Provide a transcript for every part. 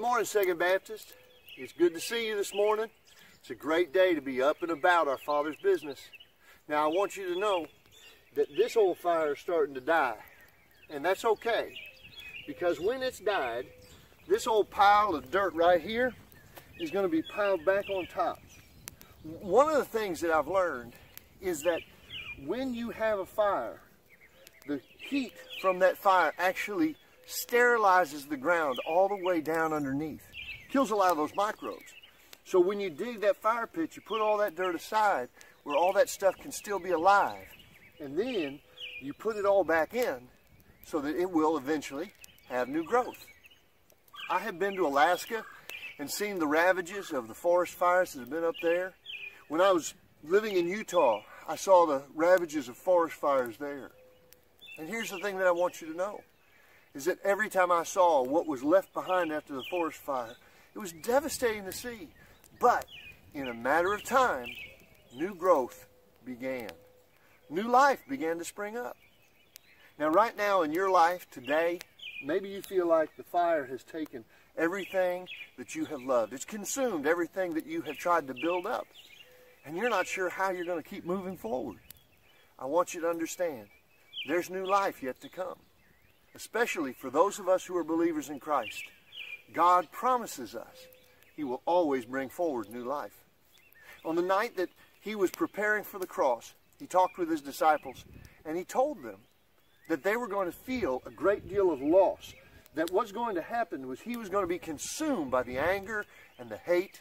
morning, Second Baptist. It's good to see you this morning. It's a great day to be up and about our Father's business. Now, I want you to know that this old fire is starting to die, and that's okay because when it's died, this old pile of dirt right here is going to be piled back on top. One of the things that I've learned is that when you have a fire, the heat from that fire actually sterilizes the ground all the way down underneath. Kills a lot of those microbes. So when you dig that fire pit, you put all that dirt aside where all that stuff can still be alive. And then you put it all back in so that it will eventually have new growth. I have been to Alaska and seen the ravages of the forest fires that have been up there. When I was living in Utah, I saw the ravages of forest fires there. And here's the thing that I want you to know is that every time I saw what was left behind after the forest fire, it was devastating to see. But in a matter of time, new growth began. New life began to spring up. Now, right now in your life today, maybe you feel like the fire has taken everything that you have loved. It's consumed everything that you have tried to build up. And you're not sure how you're going to keep moving forward. I want you to understand there's new life yet to come especially for those of us who are believers in Christ, God promises us he will always bring forward new life. On the night that he was preparing for the cross, he talked with his disciples and he told them that they were going to feel a great deal of loss. That what's going to happen was he was going to be consumed by the anger and the hate.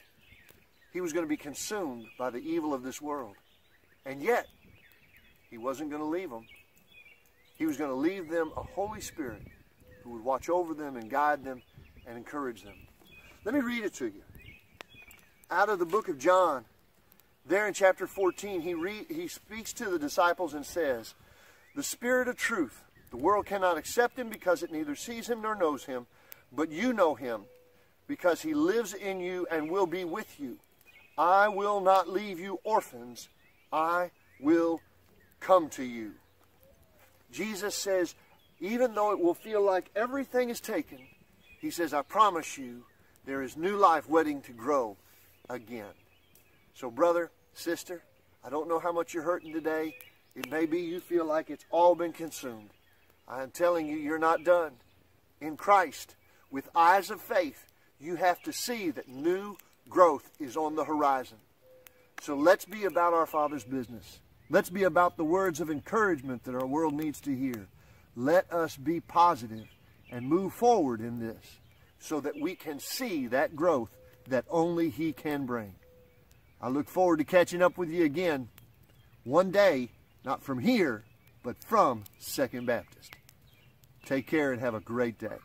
He was going to be consumed by the evil of this world. And yet, he wasn't going to leave them. He was going to leave them a Holy Spirit who would watch over them and guide them and encourage them. Let me read it to you. Out of the book of John, there in chapter 14, he, re- he speaks to the disciples and says, The Spirit of truth, the world cannot accept him because it neither sees him nor knows him, but you know him because he lives in you and will be with you. I will not leave you orphans. I will come to you. Jesus says, even though it will feel like everything is taken, he says, I promise you, there is new life waiting to grow again. So, brother, sister, I don't know how much you're hurting today. It may be you feel like it's all been consumed. I am telling you, you're not done. In Christ, with eyes of faith, you have to see that new growth is on the horizon. So let's be about our Father's business. Let's be about the words of encouragement that our world needs to hear. Let us be positive and move forward in this so that we can see that growth that only He can bring. I look forward to catching up with you again one day, not from here, but from Second Baptist. Take care and have a great day.